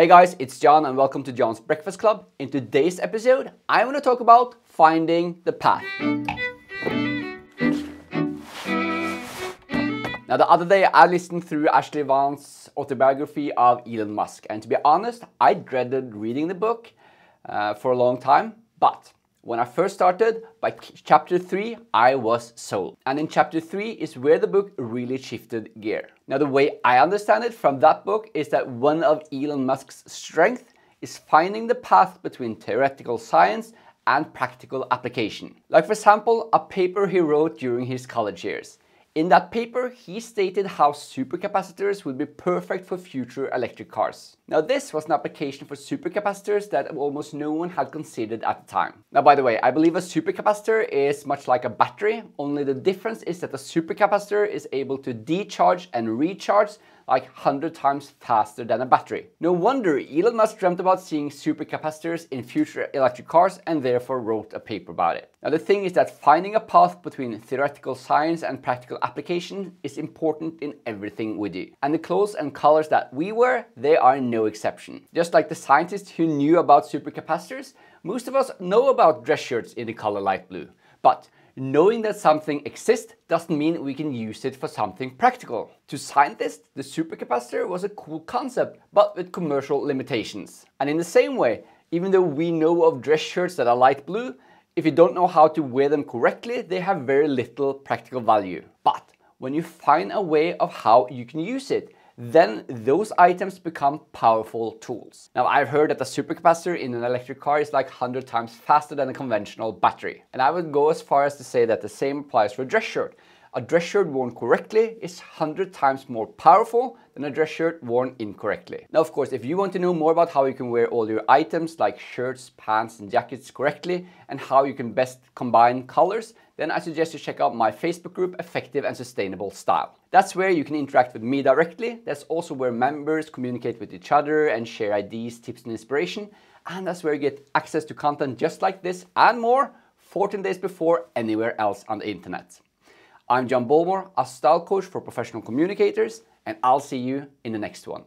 Hey guys, it's John and welcome to John's Breakfast Club. In today's episode, I want to talk about finding the path. Now, the other day I listened through Ashlee Vance autobiography of Elon Musk, and to be honest, I dreaded reading the book uh, for a long time, but when I first started, by chapter 3, I was sold. And in chapter 3 is where the book really shifted gear. Now, the way I understand it from that book is that one of Elon Musk's strengths is finding the path between theoretical science and practical application. Like, for example, a paper he wrote during his college years. In that paper, he stated how supercapacitors would be perfect for future electric cars. Now this was an application for supercapacitors that almost no one had considered at the time. Now by the way, I believe a supercapacitor is much like a battery, only the difference is that a supercapacitor is able to decharge and recharge like 100 times faster than a battery. No wonder Elon Musk dreamt about seeing supercapacitors in future electric cars and therefore wrote a paper about it. Now the thing is that finding a path between theoretical science and practical application is important in everything we do. And the clothes and colors that we wear, they are no exception. Just like the scientists who knew about supercapacitors, most of us know about dress shirts in the color light blue. But knowing that something exists doesn't mean we can use it for something practical. To scientists, the supercapacitor was a cool concept, but with commercial limitations. And in the same way, even though we know of dress shirts that are light blue, if you don't know how to wear them correctly, they have very little practical value. But when you find a way of how you can use it, then those items become powerful tools. Now I've heard that a supercapacitor in an electric car is like 100 times faster than a conventional battery. And I would go as far as to say that the same applies for a dress shirt. A dress shirt worn correctly is 100 times more powerful than a dress shirt worn incorrectly. Now of course, if you want to know more about how you can wear all your items like shirts, pants and jackets correctly and how you can best combine colors, then I suggest you check out my Facebook group Effective and Sustainable Style. That's where you can interact with me directly. That's also where members communicate with each other and share ideas, tips and inspiration. And that's where you get access to content just like this and more 14 days before anywhere else on the internet. I'm John Ballmore, a style coach for professional communicators, and I'll see you in the next one.